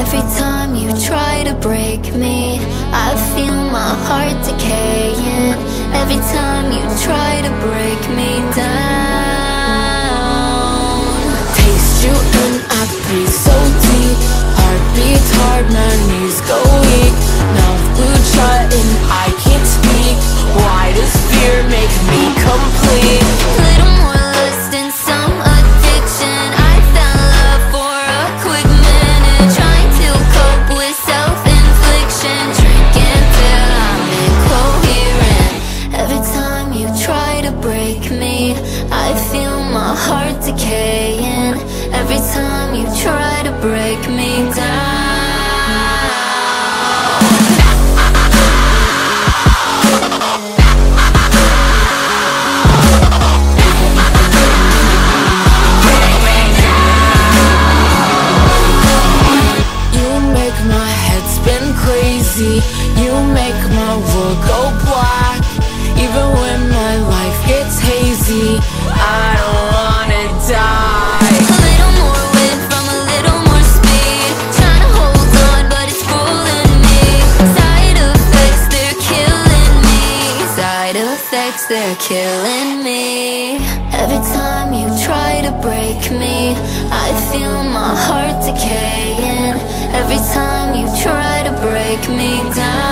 Every time you try to break me I feel my heart decaying. Every time you try to break me down decaying. Every time you try to break me down. You make my head spin crazy. You make my world go they're killing me. Every time you try to break me I feel my heart decaying. Every time you try to break me down